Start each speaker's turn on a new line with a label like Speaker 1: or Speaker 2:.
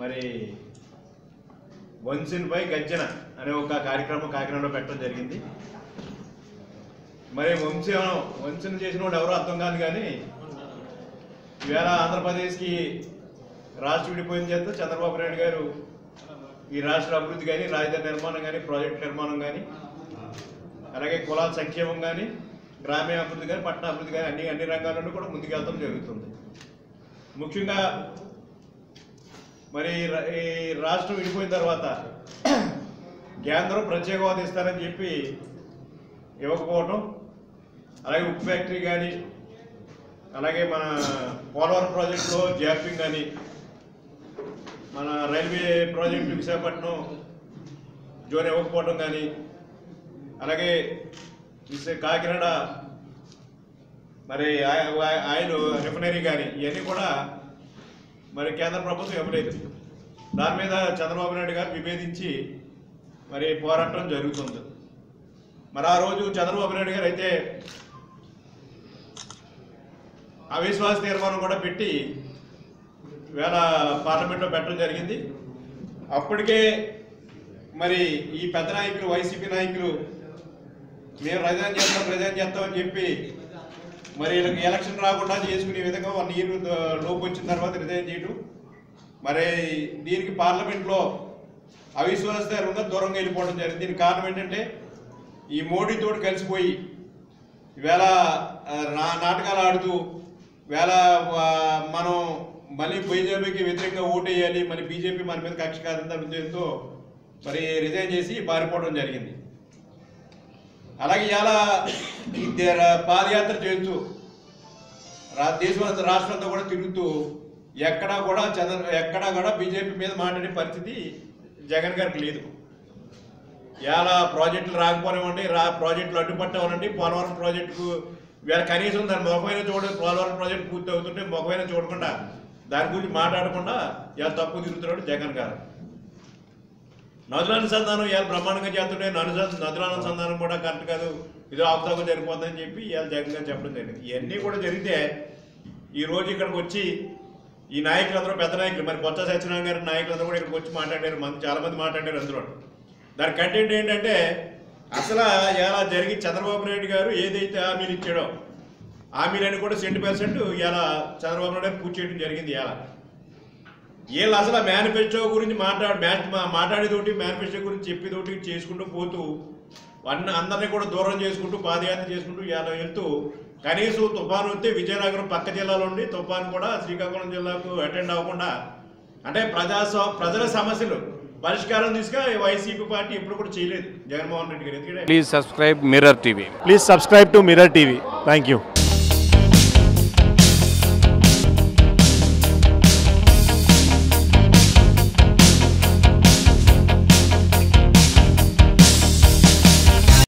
Speaker 1: మరి వంశన్పై గర్జన అనే ఒక కార్యక్రమం కాకినాడలో పెట్టడం జరిగింది. మరి వంశం వంశం చేసిన వాడు ఎవరో అర్థం కాదు కానీ ఈవేళ ఆంధ్రప్రదేశ్కి రాష్ట్ర విడిపోయిన చేత చంద్రబాబు నాయుడు గారు ఈ రాష్ట్ర అభివృద్ధి కానీ రాజధాని నిర్మాణం కానీ ప్రాజెక్ట్ నిర్మాణం కానీ అలాగే కులాల సంక్షేమం కానీ గ్రామీణ అభివృద్ధి కానీ పట్టణ అభివృద్ధి కానీ అన్ని అన్ని రంగాల్లోనూ కూడా ముందుకెళ్తాం జరుగుతుంది. ముఖ్యంగా మరి ఈ రాష్ట్రం విడిపోయిన తర్వాత కేంద్రం ప్రత్యేక ఇస్తారని చెప్పి ఇవ్వకపోవటం అలాగే ఉప్పు ఫ్యాక్టరీ కానీ అలాగే మన పోలవరం ప్రాజెక్టులో జాపింగ్ కానీ మన రైల్వే ప్రాజెక్టు విశాఖపట్నం జోన్ ఇవ్వకపోవడం కానీ అలాగే కాకినాడ మరి ఆయన ఆయిల్ రిఫైనరీ కానీ ఇవన్నీ కూడా మరి కేంద్ర ప్రభుత్వం ఇవ్వలేదు దాని మీద చంద్రబాబు నాయుడు గారు విభేదించి మరి పోరాటం జరుగుతుంది. మరి ఆ రోజు చంద్రబాబు నాయుడు గారు అయితే అవిశ్వాస తీర్మానం కూడా పెట్టి వేళ పార్లమెంట్లో పెట్టడం జరిగింది. అప్పటికే మరి ఈ పెద్ద నాయకులు వైసీపీ నాయకులు మేము రిజైన్ చేస్తాం రిజైన్ చేస్తామని చెప్పి మరి వీళ్ళకి ఎలక్షన్ రాకుండా చేసుకునే విధంగా వన్ ఇయర్ uh, లోపు వచ్చిన తర్వాత రిజైన్ చేయడం మరి దీనికి పార్లమెంట్లో అవిశ్వాస తీర్మంగా దూరంగా వెళ్ళిపోవడం జరిగింది. దీనికి కారణం ఏంటంటే ఈ మోడీతో కలిసిపోయి ఈవేళ నా- నాటకాలు ఆడుతూ వేళ మనం మళ్ళీ బీజేపీకి వ్యతిరేకంగా ఓటేయాలి మరి బీజేపీ మన మీద కక్ష కాదని ఉద్దేశంతో మరి రిజైన్ చేసి పారిపోవడం జరిగింది. అలాగే ఇలా పాదయాత్ర చేస్తూ రా దేశం రాష్ట్రంతో కూడా తిరుగుతూ ఎక్కడా కూడా చంద్ర ఎక్కడా కూడా బీజేపీ మీద మాట్లాడే పరిస్థితి జగన్ గారికి లేదు. ఇలా ప్రాజెక్టులు రాకపోనివ్వండి రా ప్రాజెక్టులు అడ్డుపట్టవనండి పోలవరం ప్రాజెక్టుకు వీళ్ళ కనీసం దాని ముఖమైన చూడ పోలవరం ప్రాజెక్టు పూర్తి అవుతుంటే ముఖమైన చూడకుండా దాని గురించి మాట్లాడకుండా ఇలా తప్పు తిరుగుతున్నాడు జగన్ గారు. నదులనుసంధానం ఇవాళ బ్రహ్మాండంగా చేస్తుంటే నదు నదుల అనుసంధానం కూడా కరెక్ట్ కాదు. ఇది ఆపుతాకు జరిగిపోతుందని చెప్పి ఇవాళ జగన్గా చెప్పడం జరిగింది. ఇవన్నీ కూడా జరిగితే ఈ రోజు ఇక్కడికి వచ్చి ఈ నాయకులందరూ పెద్ద నాయకులు మరి బొత్స సత్యనారాయణ గారి నాయకులందరూ కూడా ఇక్కడికి వచ్చి మాట్లాడారు. మంది చాలా మంది మాట్లాడారు అందులో. దాని కంటెంట్ ఏంటంటే అసలు ఇలా జరిగి చంద్రబాబు నాయుడు గారు ఏదైతే హామీలు ఇచ్చాడో హామీలని కూడా సెంటీ పర్సెంట్ ఇలా చంద్రబాబు నాయుడు పూర్తి చేయడం జరిగింది ఇలా వీళ్ళు అసలు మేనిఫెస్టో గురించి మాట్లాడు మ్యాచ్ మాట్లాడేదోటి మేనిఫెస్టో గురించి చెప్పేదోటి చేసుకుంటూ పోతూ అన్న అందరినీ కూడా దూరం చేసుకుంటూ పాదయాత్ర చేసుకుంటూ ఇలా వెళ్తూ కనీసం తుఫాను వస్తే విజయనగరం పక్క జిల్లాలో ఉండి తుఫాను కూడా శ్రీకాకుళం జిల్లాకు అటెండ్ అవ్వకుండా అంటే ప్రజా స- ప్రజల సమస్యలు పరిష్కారం తీసుక వైసీపీ పార్టీ ఎప్పుడు కూడా చేయలేదు జగన్మోహన్ రెడ్డి గారు ఎందుకంటే
Speaker 2: Please subscribe Mirror TV.
Speaker 3: Please subscribe to Mirror TV. Thank you.